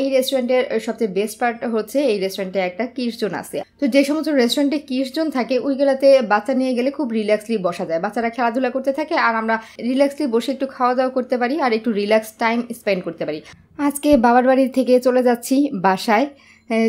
এই রেস্টুরেন্টের সবচেয়ে বেস্ট পার্ট হচ্ছে এই রেস্টুরেন্টে একটা কিরজন আছে। তো যে সমস্ত রেস্টুরেন্টে কিরজন থাকে, ওইগুলাতে বাচ্চা নিয়ে গেলে খুব রিল্যাক্সলি বসা যায়। বাচ্চারা খেলাধুলা করতে থাকে আর আমরা রিল্যাক্সলি বসে একটু খাওয়া দাওয়া করতে পারি আর একটু রিল্যাক্স টাইম স্পেন্ড করতে পারি। আজকে বাবার বাড়ি থেকে চলে যাচ্ছি বাসায়।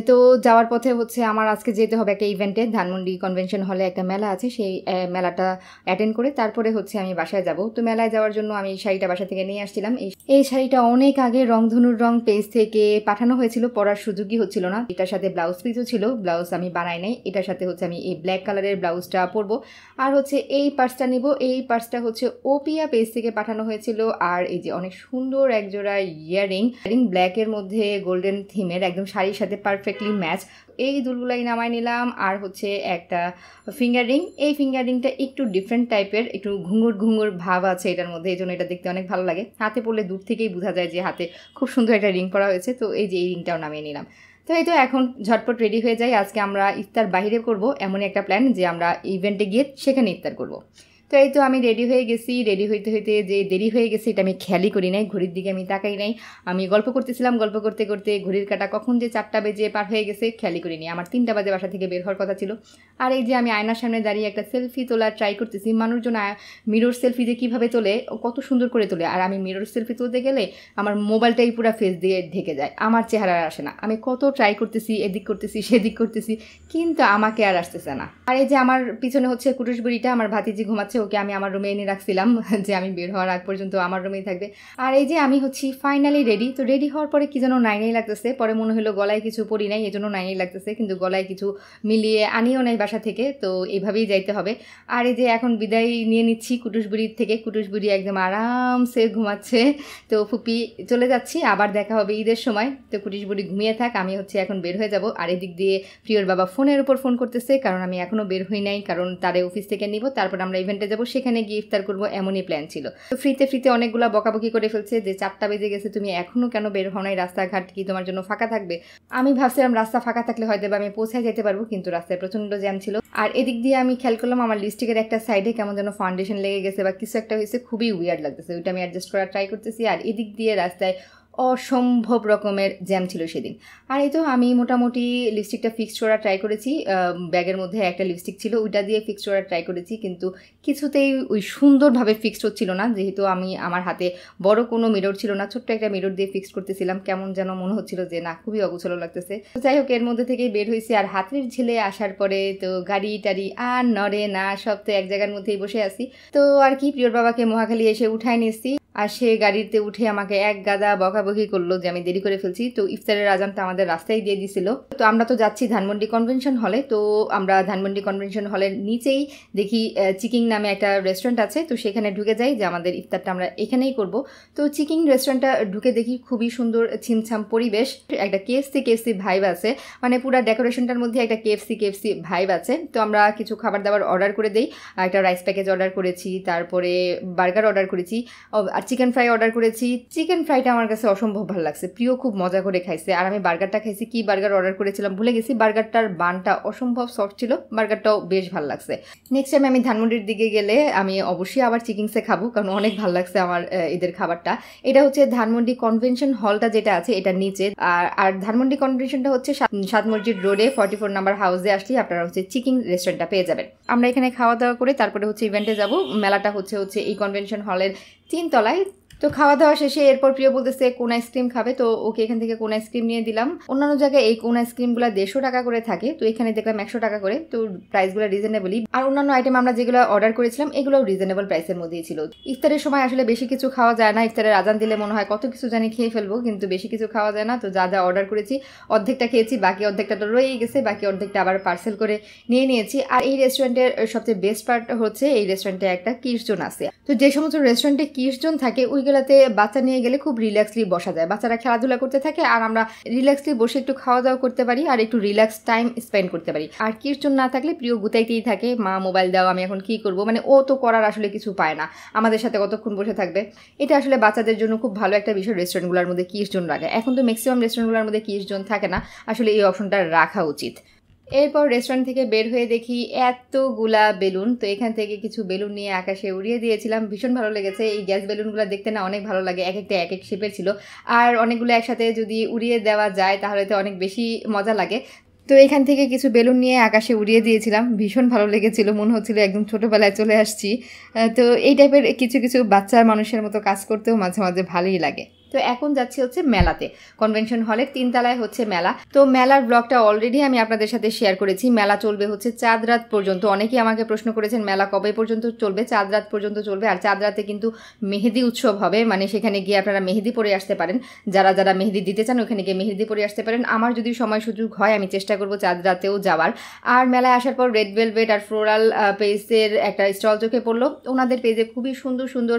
তো যাওয়ার পথে হচ্ছে আমার আজকে যেতে হবে একটা ইভেন্টে ধানমন্ডি কনভেনশন হলে একটা মেলা আছে, সেই মেলাটা অ্যাটেন্ড করে তারপরে হচ্ছে আমি বাসায় যাব। তো মেলায় যাওয়ার জন্য আমি শাড়িটা বাসা থেকে নিয়ে আসছিলাম। এই এই শাড়িটা অনেক আগে রংধনুর রং পেজ থেকে পাঠানো হয়েছিল, পরার সুযোগই হচ্ছিল না। এটার সাথে ব্লাউজ পিসও ছিল ব্লাউজ আমি বানাই নাই। এটার সাথে হচ্ছে আমি এই ব্ল্যাক কালারের ব্লাউজটা পরবো। আর হচ্ছে এই পার্সটা নিব, এই পার্সটা হচ্ছে ওপিয়া পেজ থেকে পাঠানো হয়েছিল। আর এই যে অনেক সুন্দর একজোড়া ইয়ারিং ইয়ারিং ব্ল্যাকের মধ্যে গোল্ডেন থিমের একদম শাড়ির সাথে পারফেক্টলি ম্যাচ এই দুলগুলাই নামায় নিলাম, আর হচ্ছে একটা ফিঙ্গার রিং এই ফিঙ্গার রিংটা একটু ডিফারেন্ট টাইপের একটু ঘুঙুর ঘুঙুর ভাব আছে এটার মধ্যে, এই জন্য এটা দেখতে অনেক ভালো লাগে। হাতে পড়লে দূর থেকেই বোঝা যায় যে হাতে খুব সুন্দর একটা রিং করা হয়েছে। তো এই যে এই রিংটাও নামিয়ে নিলাম। তো এই তো এখন ঝটপট রেডি হয়ে যাই আজকে আমরা ইফতার বাইরে করব, এমনই একটা প্ল্যান যে আমরা ইভেন্টে গিয়ে সেখানে ইফতার করব। তো এই তো আমি রেডি হয়ে গেছি রেডি হইতে হইতে যে দেরি হয়ে গেছে এটা আমি খেয়ালই করি নাই, ঘড়ির দিকে আমি তাকাই নাই। আমি গল্প করতেছিলাম, গল্প করতে করতে ঘড়ির কাটা কখন যে চারটা বেজে পার হয়ে গেছে খেয়ালই করিনি। আমার তিনটা বাজে বাসা থেকে বের হওয়ার কথা ছিল। আর এই যে আমি আয়নার সামনে দাঁড়িয়ে একটা সেলফি তোলার ট্রাই করতেছি, মানুষজন মিরর সেলফি যে কীভাবে তোলে কত সুন্দর করে তোলে। আর আমি মিরর সেলফি তুলতে গেলে আমার মোবাইলটাই পুরো ফেস দিয়ে ঢেকে যায়, আমার চেহারা আর আসে না। আমি কত ট্রাই করতেছি, এদিক করতেছি, সেদিক করতেছি, কিন্তু আমাকে আর আসতেছে না। আর এই যে আমার পিছনে হচ্ছে কুটুস বুড়িটা আমার ভাতিজি ঘুমাচ্ছে ওকে আমি আমার রুমে এনে রাখছিলাম, যে আমি বের হওয়ার আগ পর্যন্ত আমার রুমেই থাকবে। আর এই যে আমি হচ্ছি ফাইনালি রেডি তো রেডি হওয়ার পরে কি যেন নাইনাই লাগতেছে, পরে মনে হলো গলায় কিছু পরি নাই, এই জন্য নাইনাই লাগতেছে, কিন্তু গলায় কিছু মিলিয়ে আনিও নাই বাসা থেকে, তো এইভাবেই যাইতে হবে। আর এই যে এখন বিদায় নিয়ে নিচ্ছি কুটুসবুড়ির থেকে, কুটুসবুড়ি একদম আরামসে ঘুমাচ্ছে, তো ফুপি চলে যাচ্ছি, আবার দেখা হবে ঈদের সময়, তো কুটুসবুড়ি ঘুমিয়ে থাক, আমি হচ্ছে এখন বের হয়ে যাব। আর এদিক দিয়ে প্রিয়র বাবা ফোনের উপর ফোন করতেছে, কারণ আমি এখনও বের হই নাই, কারণ তারে অফিস থেকে নিব, তারপর আমরা ইভেন্টে যাব, সেখানে গিয়ে ইফতার করব, এমনই প্ল্যান ছিল। তো ফ্রিতে ফ্রিতে অনেকগুলো বকাবকি করে ফেলছে যে চারটা বেজে গেছে, তুমি এখনও কেন বের হও নাই? রাস্তাঘাট কি তোমার জন্য ফাঁকা থাকবে? আমি ভাবছিলাম রাস্তা ফাঁকা থাকলে হয়তো বা আমি পৌঁছায় যেতে পারব, কিন্তু রাস্তায় প্রচণ্ড জ্যাম ছিল। আর এদিক দিয়ে আমি খেয়াল করলাম আমার লিপস্টিকের একটা সাইডে কেমন যেন ফাউন্ডেশন লেগে গেছে বা কিছু একটা হয়েছে, খুবই উইয়ার্ড লাগতেছে। ওইটা আমি অ্যাডজাস্ট করার ট্রাই করতেছি। আর এদিক দিয়ে রাস্তায় অসম্ভব রকমের জ্যাম ছিল সেদিন। আর এই তো আমি মোটামুটি লিপস্টিকটা ফিক্স করার ট্রাই করেছি। ব্যাগের মধ্যে একটা লিপস্টিক ছিল, ওইটা দিয়ে ফিক্স করার ট্রাই করেছি, কিন্তু কিছুতেই ওই সুন্দরভাবে ফিক্সড হচ্ছিল না। যেহেতু আমি, আমার হাতে বড় কোনো মিরর ছিল না, ছোট্ট একটা মিরর দিয়ে ফিক্স করতেছিলাম। কেমন যেন মনে হচ্ছিল যে, না, খুবই অগুছলো লাগতেছে। যাই হোক, এর মধ্যে থেকেই বের হয়েছি। আর হাতের ঝিলে আসার পরে তো গাড়ি টাড়ি আর নড়ে না, সব তো এক জায়গার মধ্যেই বসে আছি। তো আর কি, প্রিয়র বাবাকে মহাখালী এসে উঠায় নিয়েছি। আর সে গাড়িতে উঠে আমাকে এক গাদা বকাবকি করল যে আমি দেরি করে ফেলছি। তো ইফতারের আজানটা আমাদের রাস্তায় দিয়ে দিছিল। তো আমরা তো যাচ্ছি ধানমন্ডি কনভেনশন হলে। তো আমরা ধানমন্ডি কনভেনশন হলের নিচেই দেখি চিকিং নামে একটা রেস্টুরেন্ট আছে। তো সেখানে ঢুকে যাই যে আমাদের ইফতারটা আমরা এখানেই করব। তো চিকিং রেস্টুরেন্টটা ঢুকে দেখি খুবই সুন্দর ছিমছাম পরিবেশ। একটা কেএফসি কেএফসি ভাইব আছে। মানে পুরো ডেকোরেশনটার মধ্যে একটা কেএফসি কেএফসি ভাইব আছে। তো আমরা কিছু খাবার দাবার অর্ডার করে দিই। একটা রাইস প্যাকেজ অর্ডার করেছি। তারপরে বার্গার অর্ডার করেছি। আর চিকেন ফ্রাই অর্ডার করেছি। চিকেন ফ্রাইটা আমার কাছে অসম্ভব ভালো লাগছে। প্রিয় খুব মজা করে খাইছে। আর আমি বার্গারটা খাইছি, কি বার্গার অর্ডার করেছিলাম ভুলে গেছি। বার্গারটার বানটা অসম্ভব সফট ছিল বার্গারটাও বেশ ভালো লাগছে। নেক্সট টাইম আমি ধানমন্ডির দিকে গেলে আমি অবশ্যই আবার চিকেনসে খাব, কারণ অনেক ভালো লাগছে আমার এদের খাবারটা। এটা হচ্ছে ধানমন্ডি কনভেনশন হলটা যেটা আছে, এটা নিচে। আর আর ধানমন্ডি কনভেনশনটা হচ্ছে সাত মসজিদ রোডে ফর্টি ফোর নাম্বার হাউসে আসলে আপনারা হচ্ছে চিকেন রেস্টুরেন্টটা পেয়ে যাবেন। আমরা এখানে খাওয়া দাওয়া করে তারপরে হচ্ছে ইভেন্টে যাব। মেলাটা হচ্ছে হচ্ছে এই কনভেনশন হলের তিনতলায় তো খাওয়া দাওয়া শেষে এরপর প্রিয় বলতেছে, কোন আইসক্রিম খাবে? তো ওকে এখান থেকে কোন আইসক্রিম নিয়ে দিলাম। অন্যান্য জায়গায় এই কোন আইসক্রিমগুলো দেড়শো টাকা করে থাকে, তো এখানে দেখলাম একশো টাকা করে, তো প্রাইসগুলো রিজনেবলই আর অন্যান্য আইটেম আমরা যেগুলো অর্ডার করেছিলাম, এগুলোও রিজনেবল প্রাইসের মধ্যেই ছিল। ইফতারের সময় আসলে বেশি কিছু খাওয়া যায় না, ইফতারের আজান দিলে মনে হয় কত কিছু জানি খেয়ে ফেলব, কিন্তু বেশি কিছু খাওয়া যায় না। তো যা যা অর্ডার করেছি, অর্ধেকটা খেয়েছি, বাকি অর্ধেকটা তো রয়েই গেছে, বাকি অর্ধেকটা আবার পার্সেল করে নিয়ে নিয়েছি। আর এই রেস্টুরেন্টের সবচেয়ে বেস্ট পার্ট হচ্ছে, এই রেস্টুরেন্টে একটা কিরজন আছে। তো যে সমস্ত রেস্টুরেন্টে কিরজন থাকে ওইগুলোতে বাচ্চা নিয়ে গেলে খুব রিল্যাক্সলি বসা যায়। বাচ্চারা খেলাধুলা করতে থাকে আর আমরা রিল্যাক্সলি বসে একটু খাওয়া দাওয়া করতে পারি আর একটু রিল্যাক্স টাইম স্পেন্ড করতে পারি। আর কিরচন না থাকলে প্রিয় গুতাইতেই থাকে, মা মোবাইল দাও, আমি এখন কি করব? মানে ও তো করার আসলে কিছু পায় না। আমাদের সাথে কতক্ষণ বসে থাকবে? এটা আসলে বাচ্চাদের জন্য খুব ভালো একটা বিষয় রেস্টুরেন্টগুলোর মধ্যে কিরজন রাখে এখন তো ম্যাক্সিমাম রেস্টুরেন্টগুলোর মধ্যে কিরজন থাকে না। আসলে এই অপশনটা রাখা উচিত। এরপর রেস্টুরেন্ট থেকে বের হয়ে দেখি এতগুলা বেলুন। তো এখান থেকে কিছু বেলুন নিয়ে আকাশে উড়িয়ে দিয়েছিলাম। ভীষণ ভালো লেগেছে। এই গ্যাস বেলুনগুলো দেখতে না অনেক ভালো লাগে। এক একটা এক এক শেপের ছিল। আর অনেকগুলো একসাথে যদি উড়িয়ে দেওয়া যায়, তাহলে তো অনেক বেশি মজা লাগে। তো এখান থেকে কিছু বেলুন নিয়ে আকাশে উড়িয়ে দিয়েছিলাম। ভীষণ ভালো লেগেছিল। মনে হচ্ছিল একদম ছোটোবেলায় চলে আসছি। তো এই টাইপের কিছু কিছু বাচ্চার মানুষের মতো কাজ করতেও মাঝে মাঝে ভালোই লাগে। তো এখন যাচ্ছি হচ্ছে মেলাতে। কনভেনশন হলের তিনতলায় হচ্ছে মেলা। তো মেলার ব্লগটা অলরেডি আমি আপনাদের সাথে শেয়ার করেছি। মেলা চলবে হচ্ছে চাঁদ রাত পর্যন্ত। অনেকেই আমাকে প্রশ্ন করেছেন, মেলা কবে পর্যন্ত চলবে? চাঁদ রাত পর্যন্ত চলবে। আর চাঁদ রাতে কিন্তু মেহেদি উৎসব হবে। মানে সেখানে গিয়ে আপনারা মেহেদি পরে আসতে পারেন। যারা যারা মেহেদি দিতে চান, ওখানে গিয়ে মেহেদি পরে আসতে পারেন। আমার যদি সময় সুযোগ হয়, আমি চেষ্টা করব চাঁদ রাতেও যাওয়ার। আর মেলায় আসার পর রেড ভেলভেট আর ফ্লোরাল পেজের একটা স্টল চোখে পড়ল। ওনাদের পেজে খুবই সুন্দর সুন্দর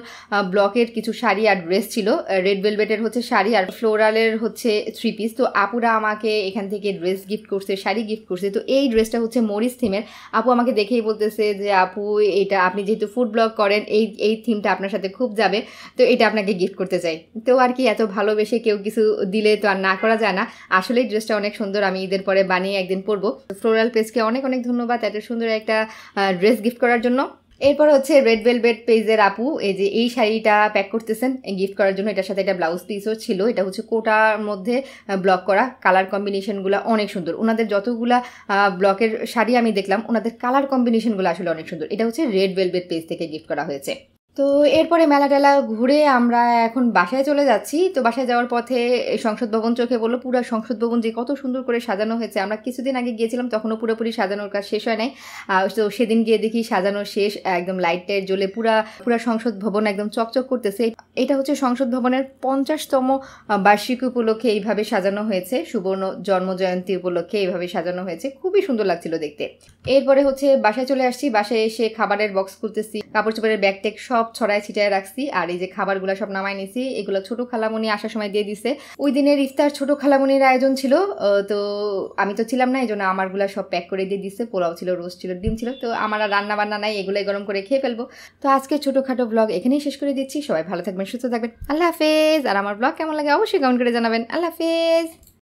ব্লকের কিছু শাড়ি আর ড্রেস ছিল। রেড ভেলভেটের হচ্ছে শাড়ি আর ফ্লোরালের হচ্ছে থ্রি পিস তো আপুরা আমাকে এখান থেকে ড্রেস গিফট করছে, শাড়ি গিফট করছে। তো এই ড্রেসটা হচ্ছে মরিস থিমের আপু আমাকে দেখেই বলতেছে যে, আপু, এটা আপনি যেহেতু ফুড ব্লগ করেন, এই এই থিমটা আপনার সাথে খুব যাবে। তো এটা আপনাকে গিফট করতে চাই। তো আর কি, এত ভালোবেসে কেউ কিছু দিলে তো আর না করা যায় না। আসলেই ড্রেসটা অনেক সুন্দর, আমি ঈদের পরে বানিয়ে একদিন পরবো। ফ্লোরাল পেজকে অনেক অনেক ধন্যবাদ এত সুন্দর একটা ড্রেস গিফট করার জন্য। এরপর হচ্ছে রেড ভেলভেট পেজের আপু, এই যে এই শাড়িটা প্যাক করতেছেন গিফট করার জন্য এটার সাথে একটা ব্লাউজ পিসও ছিল, এটা হচ্ছে কোটার মধ্যে ব্লক করা। কালার কম্বিনেশনগুলো অনেক সুন্দর। ওনাদের যতগুলা ব্লকের শাড়ি আমি দেখলাম ওনাদের কালার কম্বিনেশনগুলো আসলে অনেক সুন্দর। এটা হচ্ছে রেড ভেলভেট পেজ থেকে গিফট করা হয়েছে। তো এরপরে মেলা টেলা ঘুরে আমরা এখন বাসায় চলে যাচ্ছি। তো বাসায় যাওয়ার পথে সংসদ ভবন চোখে বলল, পুরো সংসদ ভবন যে কত সুন্দর করে সাজানো হয়েছে। আমরা কিছুদিন আগে গিয়েছিলাম, তখনও পুরোপুরি সাজানোর কাজ শেষ হয় নাই। তো সেদিন গিয়ে দেখি সাজানো শেষ, একদম লাইট টাইট জ্বলে পুরা পুরা সংসদ ভবন একদম চকচক করতেছে। এটা হচ্ছে সংসদ ভবনের পঞ্চাশতম বার্ষিকী উপলক্ষে এইভাবে সাজানো হয়েছে। সুবর্ণ জন্ম জয়ন্তী উপলক্ষে এইভাবে সাজানো হয়েছে। খুবই সুন্দর লাগছিল দেখতে। এরপরে হচ্ছে বাসায় চলে আসছি। বাসায় এসে খাবারের বক্স খুলতেছি কাপড় চোপড়ের ব্যাগ টেক সব ছড়ায় ছিটায় রাখছি। আর এই যে খাবারগুলো সব নামাই নিছি, এগুলো ছোট খালামণি আসার সময় দিয়ে দিছে। ওই দিনের ইফতার ছোট খালামণির আয়োজন ছিল তো আমি তো ছিলাম না এই জন্য আমারগুলো সব প্যাক করে দিয়ে দিছে। পোলাও ছিল রোজ ছিল, ডিম ছিল, তো আমার আর রান্না বান্না নাই, এগুলোই গরম করে খেয়ে ফেলব। তো আজকে ছোটোখাটো ব্লগ এখানেই শেষ করে দিচ্ছি। সবাই ভালো থাকবেন, সুস্থ থাকবেন। আল্লাহ হাফেজ। আর আমার ব্লগ কেমন লাগে অবশ্যই কমেন্ট করে জানাবেন। আল্লাহ হাফেজ।